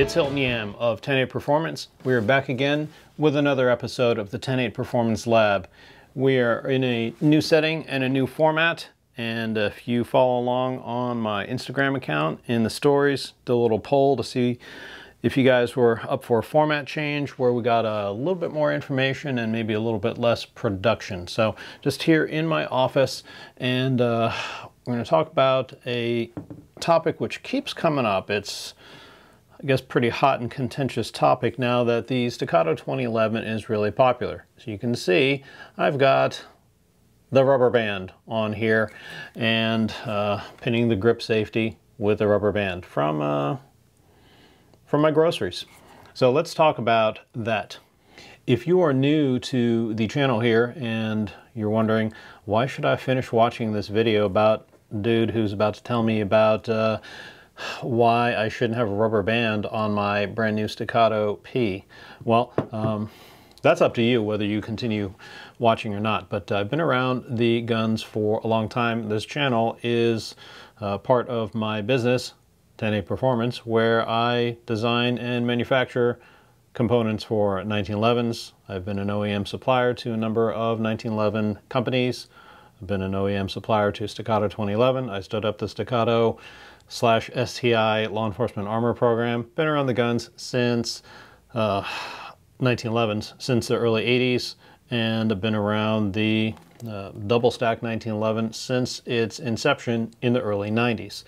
It's Hilton Yam of 108 Performance. We are back again with another episode of the 108 Performance Lab. We are in a new setting and a new format. And if you follow along on my Instagram account in the stories, a little poll to see if you guys were up for a format change where we got a little bit more information and maybe a little bit less production. So just here in my office and uh, we're going to talk about a topic which keeps coming up. It's I guess, pretty hot and contentious topic now that the Staccato 2011 is really popular. So you can see I've got the rubber band on here and uh, pinning the grip safety with a rubber band from, uh, from my groceries. So let's talk about that. If you are new to the channel here and you're wondering, why should I finish watching this video about dude who's about to tell me about uh, why I shouldn't have a rubber band on my brand new Staccato P. Well, um, that's up to you whether you continue watching or not, but I've been around the guns for a long time. This channel is uh, part of my business, 10-8 Performance, where I design and manufacture components for 1911s. I've been an OEM supplier to a number of 1911 companies. I've been an OEM supplier to Staccato 2011. I stood up the Staccato slash STI law enforcement armorer program. Been around the guns since uh, 1911s, since the early 80s, and I've been around the uh, double stack 1911 since its inception in the early 90s.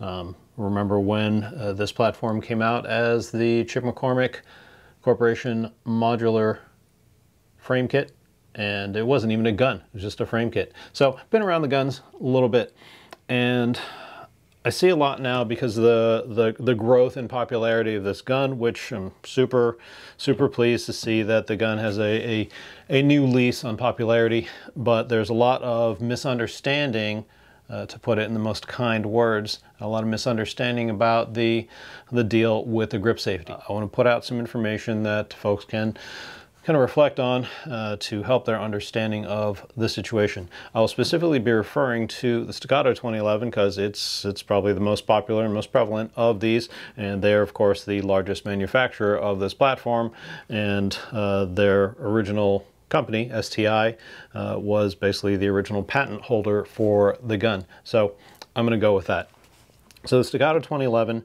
Um, remember when uh, this platform came out as the Chip McCormick Corporation modular frame kit, and it wasn't even a gun, it was just a frame kit. So, been around the guns a little bit, and I see a lot now because of the, the, the growth and popularity of this gun, which I'm super, super pleased to see that the gun has a, a, a new lease on popularity, but there's a lot of misunderstanding uh, to put it in the most kind words, a lot of misunderstanding about the, the deal with the grip safety. I want to put out some information that folks can kind of reflect on uh, to help their understanding of the situation. I will specifically be referring to the Staccato 2011 because it's it's probably the most popular and most prevalent of these, and they're of course the largest manufacturer of this platform, and uh, their original company, STI, uh, was basically the original patent holder for the gun. So I'm going to go with that. So the Staccato 2011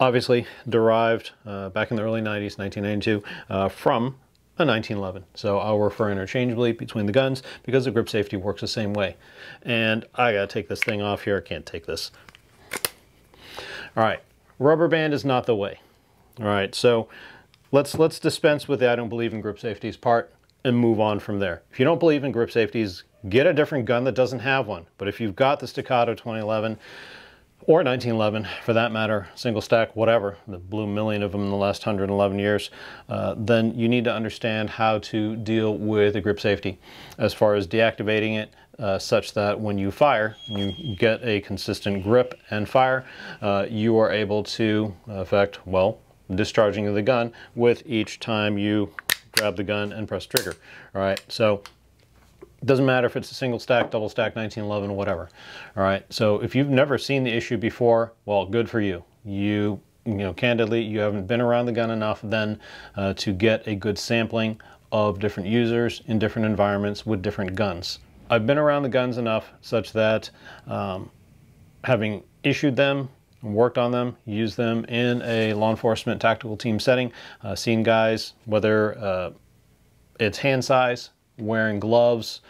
obviously derived uh, back in the early 90s, 1992, uh, from a 1911. So I'll refer interchangeably between the guns because the grip safety works the same way. And I gotta take this thing off here. I can't take this. All right, rubber band is not the way. All right, so let's let's dispense with the I don't believe in grip safeties part and move on from there. If you don't believe in grip safeties, get a different gun that doesn't have one. But if you've got the Staccato 2011, or 1911 for that matter, single stack, whatever, the a million of them in the last 111 years, uh, then you need to understand how to deal with the grip safety as far as deactivating it uh, such that when you fire, you get a consistent grip and fire, uh, you are able to affect, well, discharging of the gun with each time you grab the gun and press trigger. All right, so doesn't matter if it's a single stack, double stack, 1911, whatever. All right. So if you've never seen the issue before, well, good for you. You, you know, candidly, you haven't been around the gun enough then uh, to get a good sampling of different users in different environments with different guns. I've been around the guns enough such that um, having issued them, worked on them, used them in a law enforcement tactical team setting, uh, seen guys, whether uh, it's hand size, wearing gloves,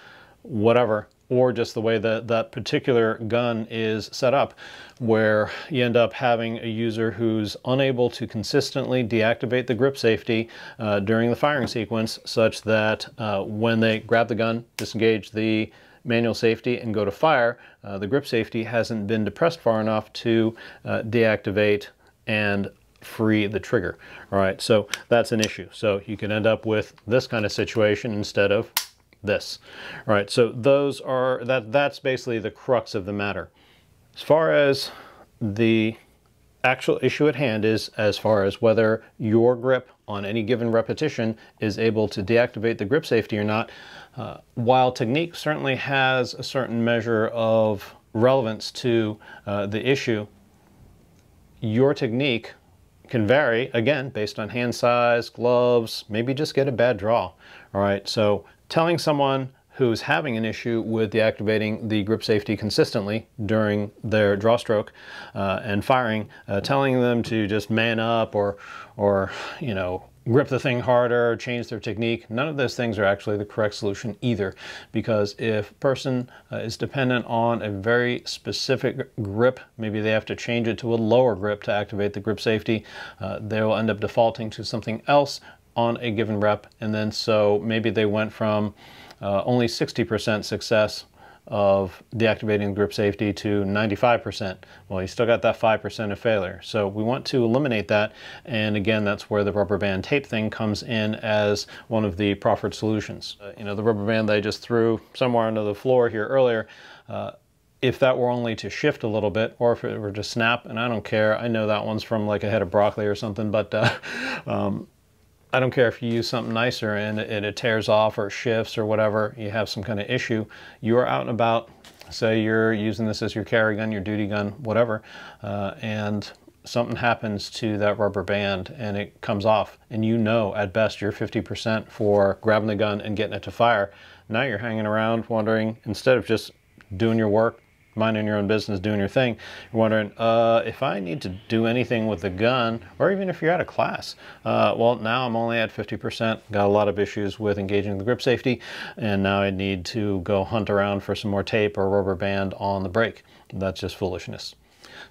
whatever, or just the way that that particular gun is set up, where you end up having a user who's unable to consistently deactivate the grip safety uh, during the firing sequence, such that uh, when they grab the gun, disengage the manual safety and go to fire, uh, the grip safety hasn't been depressed far enough to uh, deactivate and free the trigger. All right, so that's an issue. So you can end up with this kind of situation instead of this. All right, so those are, that, that's basically the crux of the matter. As far as the actual issue at hand is as far as whether your grip on any given repetition is able to deactivate the grip safety or not, uh, while technique certainly has a certain measure of relevance to uh, the issue, your technique can vary, again, based on hand size, gloves, maybe just get a bad draw. All right, so telling someone who's having an issue with deactivating the grip safety consistently during their draw stroke uh, and firing, uh, telling them to just man up or, or you know, grip the thing harder, change their technique. None of those things are actually the correct solution either, because if a person uh, is dependent on a very specific grip, maybe they have to change it to a lower grip to activate the grip safety, uh, they will end up defaulting to something else on a given rep, and then so maybe they went from uh, only 60% success of deactivating grip safety to 95%. Well, you still got that 5% of failure. So we want to eliminate that. And again, that's where the rubber band tape thing comes in as one of the proffered solutions. Uh, you know, the rubber band they just threw somewhere onto the floor here earlier, uh, if that were only to shift a little bit or if it were to snap, and I don't care, I know that one's from like a head of broccoli or something, but uh, um, I don't care if you use something nicer and it, it tears off or shifts or whatever, you have some kind of issue, you are out and about, say you're using this as your carry gun, your duty gun, whatever, uh, and something happens to that rubber band and it comes off and you know at best you're 50% for grabbing the gun and getting it to fire. Now you're hanging around wondering, instead of just doing your work, minding your own business, doing your thing, you're wondering, uh, if I need to do anything with the gun, or even if you're at a class, uh, well, now I'm only at 50%, got a lot of issues with engaging the grip safety, and now I need to go hunt around for some more tape or rubber band on the break. That's just foolishness.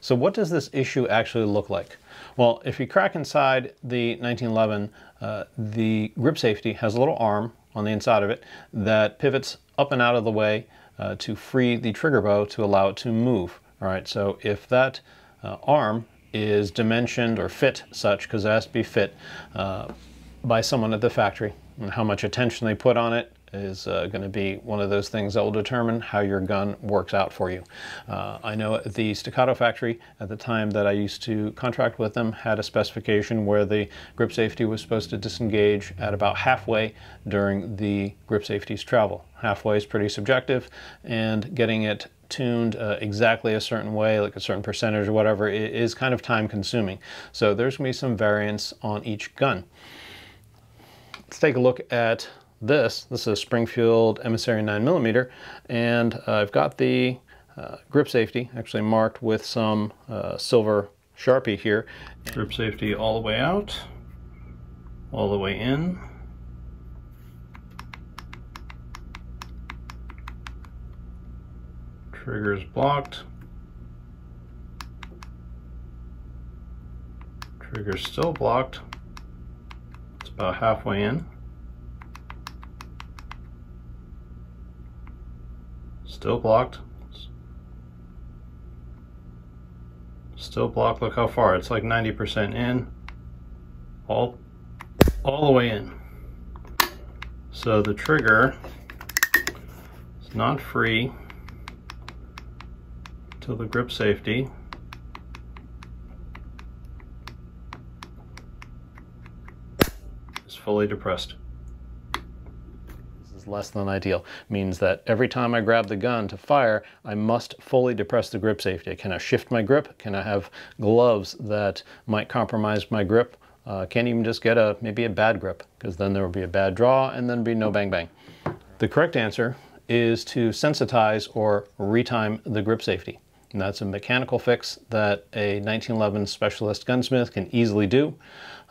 So what does this issue actually look like? Well, if you crack inside the 1911, uh, the grip safety has a little arm on the inside of it that pivots up and out of the way uh, to free the trigger bow to allow it to move. All right, so if that uh, arm is dimensioned or fit such, because it has to be fit uh, by someone at the factory, and how much attention they put on it is uh, going to be one of those things that will determine how your gun works out for you. Uh, I know the Staccato factory, at the time that I used to contract with them, had a specification where the grip safety was supposed to disengage at about halfway during the grip safety's travel. Halfway is pretty subjective, and getting it tuned uh, exactly a certain way, like a certain percentage or whatever, is kind of time consuming. So there's going to be some variance on each gun. Let's take a look at this. This is a Springfield Emissary 9mm, and uh, I've got the uh, grip safety actually marked with some uh, silver Sharpie here. Grip safety all the way out, all the way in. Trigger's blocked. Trigger's still blocked. It's about halfway in. Still blocked. Still blocked. Look how far. It's like 90% in. All, all the way in. So the trigger is not free till the grip safety. is fully depressed less than ideal. Means that every time I grab the gun to fire, I must fully depress the grip safety. Can I shift my grip? Can I have gloves that might compromise my grip? Uh, can't even just get a maybe a bad grip because then there will be a bad draw and then be no bang bang. The correct answer is to sensitize or retime the grip safety. And that's a mechanical fix that a 1911 specialist gunsmith can easily do.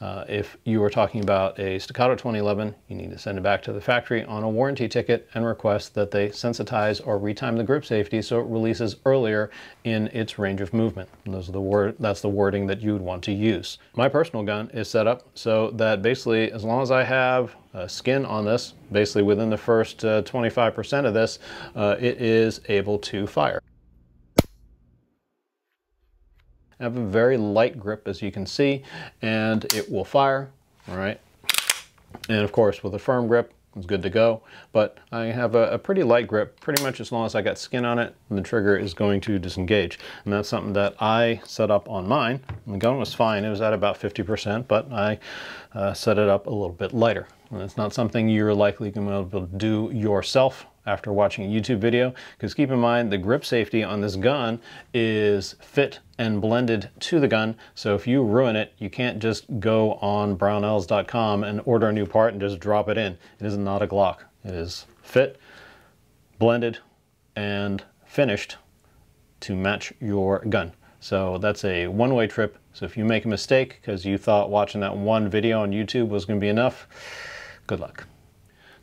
Uh, if you are talking about a Staccato 2011, you need to send it back to the factory on a warranty ticket and request that they sensitize or retime the grip safety so it releases earlier in its range of movement. Those are the word, that's the wording that you would want to use. My personal gun is set up so that basically as long as I have uh, skin on this, basically within the first 25% uh, of this, uh, it is able to fire. I have a very light grip as you can see and it will fire, all right? And of course with a firm grip, it's good to go. But I have a, a, pretty light grip, pretty much as long as I got skin on it, and the trigger is going to disengage. And that's something that I set up on mine. The gun was fine, it was at about 50%, but I uh, set it up a little bit lighter. And it's not something you're likely going to be able to do yourself after watching a YouTube video because keep in mind the grip safety on this gun is fit and blended to the gun. So if you ruin it, you can't just go on brownells.com and order a new part and just drop it in. It is not a Glock. It is fit, blended, and finished to match your gun. So that's a one-way trip. So if you make a mistake because you thought watching that one video on YouTube was going to be enough, good luck.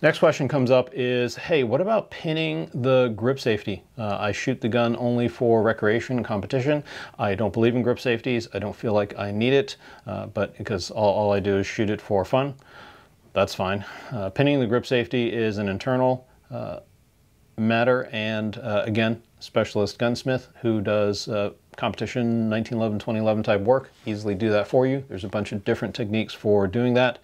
Next question comes up is, hey, what about pinning the grip safety? Uh, I shoot the gun only for recreation and competition. I don't believe in grip safeties. I don't feel like I need it, uh, but because all, all, I do is shoot it for fun, that's fine. Uh, pinning the grip safety is an internal uh, matter and uh, again, specialist gunsmith who does uh, competition 1911 2011 type work easily do that for you. There's a bunch of different techniques for doing that.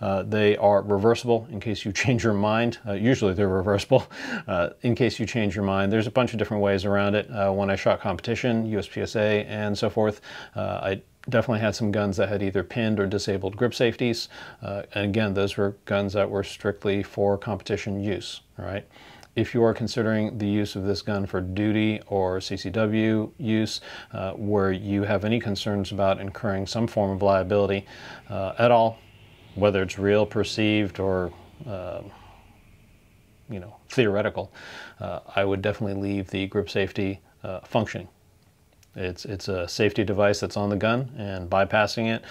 Uh, they are reversible in case you change your mind. Uh, usually they're reversible uh, in case you change your mind. There's a bunch of different ways around it. Uh, when I shot competition USPSA and so forth uh, I definitely had some guns that had either pinned or disabled grip safeties. Uh, and again those were guns that were strictly for competition use all right if you are considering the use of this gun for duty or CCW use, uh, where you have any concerns about incurring some form of liability uh, at all, whether it's real, perceived, or uh, you know theoretical, uh, I would definitely leave the grip safety uh, functioning. It's it's a safety device that's on the gun, and bypassing it.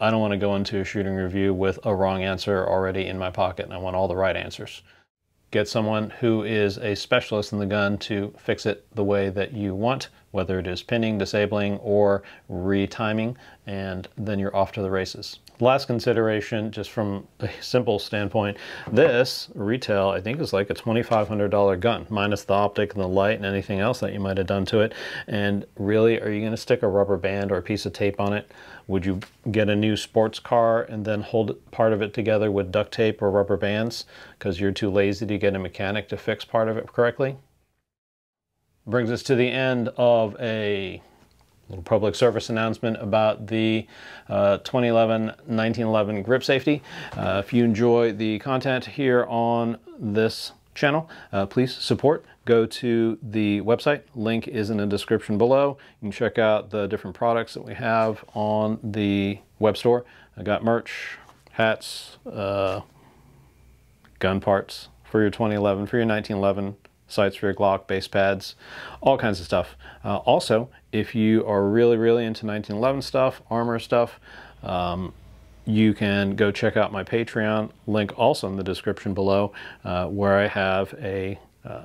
I don't want to go into a shooting review with a wrong answer already in my pocket, and I want all the right answers get someone who is a specialist in the gun to fix it the way that you want, whether it is pinning, disabling, or retiming, and then you're off to the races. Last consideration, just from a simple standpoint, this retail, I think, is like a $2,500 gun, minus the optic and the light and anything else that you might have done to it. And really, are you going to stick a rubber band or a piece of tape on it? Would you get a new sports car and then hold part of it together with duct tape or rubber bands because you're too lazy to get a mechanic to fix part of it correctly? Brings us to the end of a little public service announcement about the uh, 2011-1911 grip safety. Uh, if you enjoy the content here on this channel, uh, please support. Go to the website. Link is in the description below. You can check out the different products that we have on the web store. I got merch, hats, uh, gun parts for your 2011, for your 1911, sights for your Glock, base pads, all kinds of stuff. Uh, also, if you are really, really into 1911 stuff, armorer stuff, um, you can go check out my Patreon, link also in the description below, uh, where I have a uh,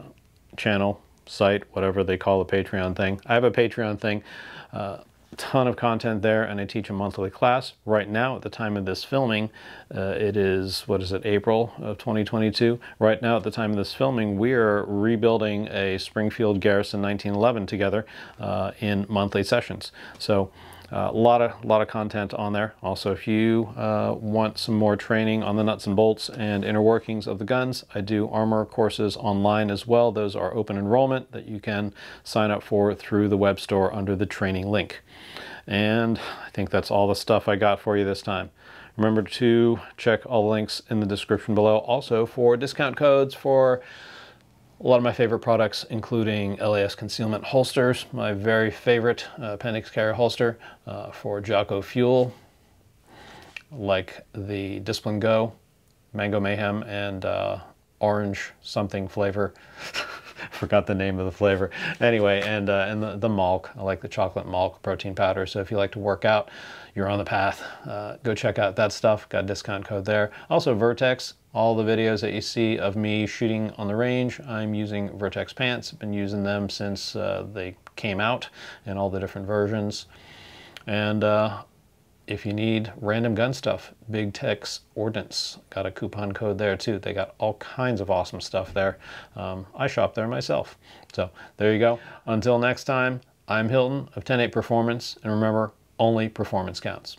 channel, site, whatever they call the Patreon thing. I have a Patreon thing, uh, ton of content there, and I teach a monthly class. Right now, at the time of this filming, uh, it is, what is it, April of 2022? Right now, at the time of this filming, we are rebuilding a Springfield Garrison 1911 together uh, in monthly sessions. So a lot of lot of content on there. Also, if you uh, want some more training on the nuts and bolts and inner workings of the guns, I do armorer courses online as well. Those are open enrollment that you can sign up for through the web store under the training link. And I think that's all the stuff I got for you this time. Remember to check all the links in the description below also for discount codes for a lot of my favorite products, including LAS concealment holsters, my very favorite uh, appendix carry holster uh, for Jocko Fuel, like the Discipline Go, Mango Mayhem, and uh, orange something flavor. Forgot the name of the flavor. Anyway, and uh, and the, the Mölk. I like the chocolate Mölk protein powder. So if you like to work out, you're on the path. Uh, go check out that stuff. Got a discount code there. Also, Vertx all the videos that you see of me shooting on the range, I'm using Vertx pants. I've been using them since uh, they came out in all the different versions. And uh, if you need random gun stuff, Big Tex Ordnance, got a coupon code there too. They got all kinds of awesome stuff there. Um, I shop there myself. So there you go. Until next time, I'm Hilton of 108 Performance, and remember, only performance counts.